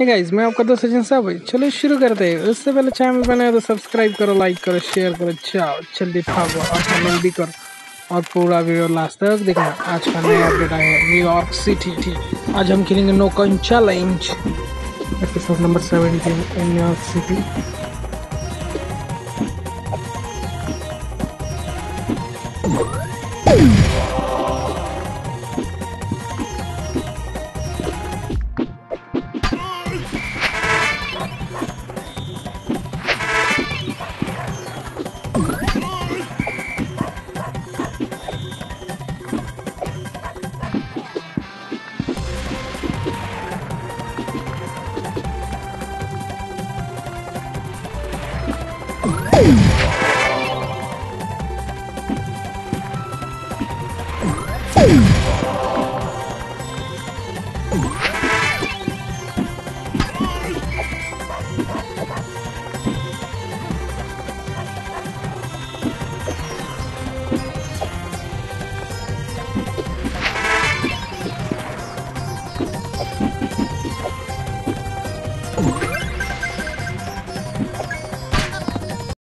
है गाइस मैं आपका दोस्त सचिन साहब। चलो शुरू करते हैं। उससे पहले चैनल बनाया तो सब्सक्राइब करो लाइक करो शेयर करो। चाओ, जल्दी भागो और कमेंट भी करो। और पूरा वीडियो लास्ट तक देखना। आज का नया अपडेट आया है न्यूयॉर्क सिटी ठीक आज हम खेलेंगे no coin challenge episode number seventeen in New York city Oh.